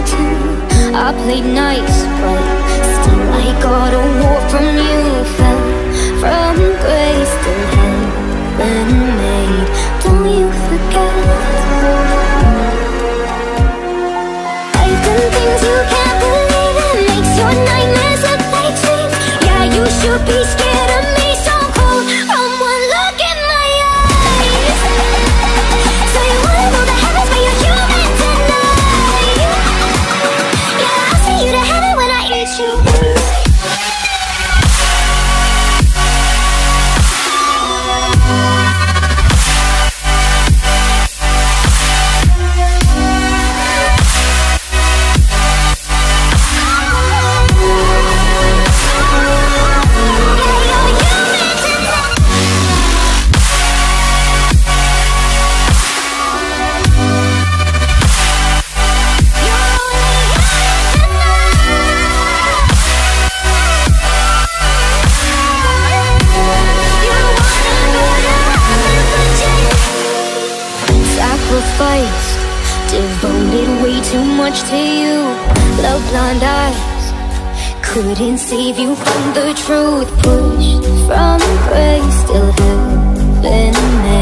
to. I played nice, but still I got a war from you. Fell from grace, still heaven made. Don't you forget? I've done things you can't believe. It makes your nightmares look like dreams. Yeah, you should be scared you. Sacrifice, devoted way too much to you. Love blind eyes, couldn't save you from the truth. Pushed from grace, still heaven made.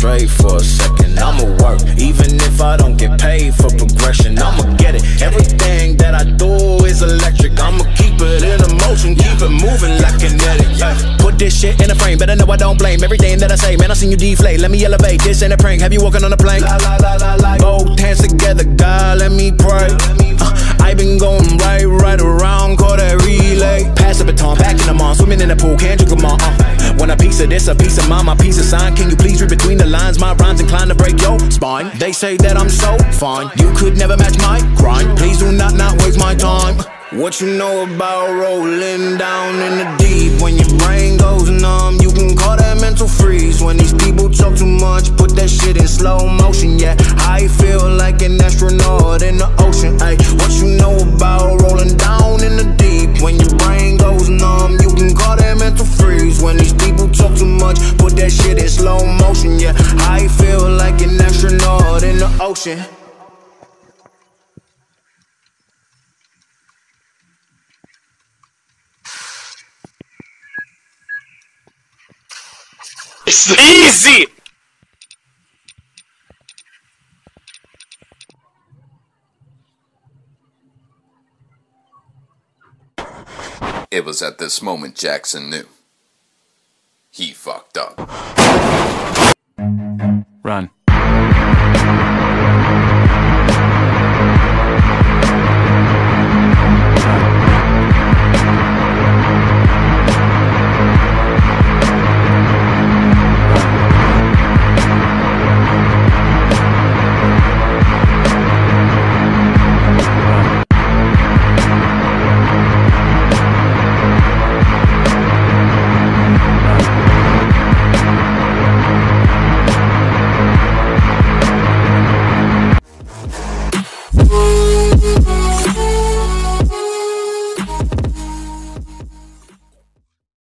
Straight for a second. I'ma work, even if I don't get paid for progression. I'ma get it. Everything that I do is electric. I'ma keep it in a motion, keep it moving like kinetic. Yeah. Put this shit in a frame, better know I don't blame everything that I say. Man, I seen you deflate. Let me elevate. This ain't a prank. Have you walking on a plane? La, la, la, la, la. Both hands together, God, let me pray. Uh, I been going right, right around, call that relay. Pass the baton, back in the mall, swimming in the pool, can't drink them all. Uh. Want a piece of this, a piece of mine, my piece of sign. Can you spine. They say that I'm so fine, you could never match my grind. Please do not not waste my time. What you know about rolling down in the deep? When your brain goes numb, you can call that mental freeze. When these people talk too much, put that shit in slow motion. Yeah, I feel like an astronaut in the ocean. Ay, what you know motion. It's easy! It was at this moment Jackson knew. He fucked up.